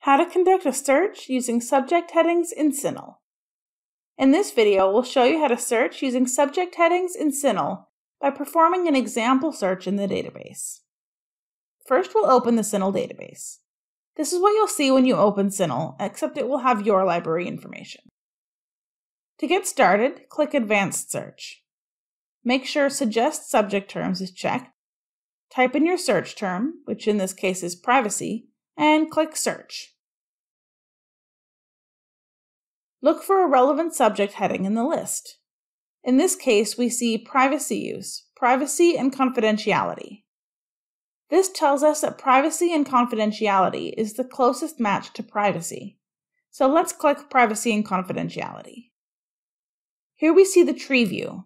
How to conduct a search using subject headings in CINAHL. In this video, we'll show you how to search using subject headings in CINAHL by performing an example search in the database. First, we'll open the CINAHL database. This is what you'll see when you open CINAHL, except it will have your library information. To get started, click Advanced Search. Make sure Suggest Subject Terms is checked. Type in your search term, which in this case is privacy, and click Search. Look for a relevant subject heading in the list. In this case, we see Privacy Use, Privacy and Confidentiality. This tells us that privacy and confidentiality is the closest match to privacy. So let's click Privacy and Confidentiality. Here we see the tree view.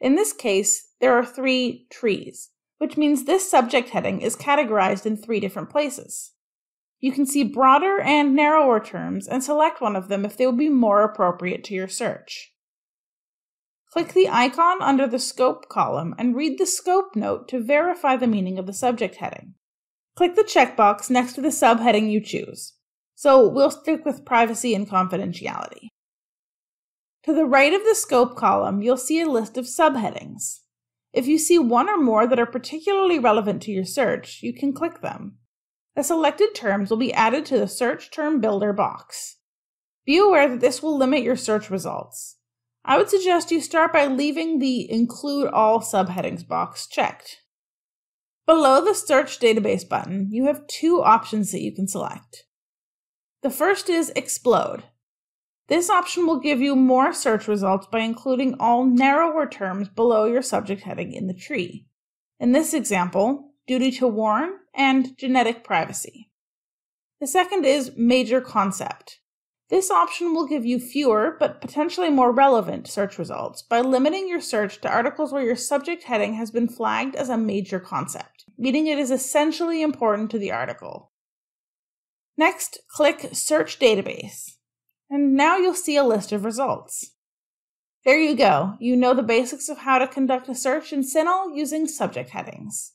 In this case, there are three trees, which means this subject heading is categorized in three different places. You can see broader and narrower terms and select one of them if they would be more appropriate to your search. Click the icon under the Scope column and read the Scope note to verify the meaning of the subject heading. Click the checkbox next to the subheading you choose. So we'll stick with Privacy and Confidentiality. To the right of the Scope column, you'll see a list of subheadings. If you see one or more that are particularly relevant to your search, you can click them. The selected terms will be added to the Search Term Builder box. Be aware that this will limit your search results. I would suggest you start by leaving the Include All subheadings box checked. Below the Search Database button, you have two options that you can select. The first is Explode. This option will give you more search results by including all narrower terms below your subject heading in the tree. In this example, duty to warn, and genetic privacy. The second is major concept. This option will give you fewer, but potentially more relevant, search results by limiting your search to articles where your subject heading has been flagged as a major concept, meaning it is essentially important to the article. Next, click Search Database, and now you'll see a list of results. There you go, you know the basics of how to conduct a search in CINAHL using subject headings.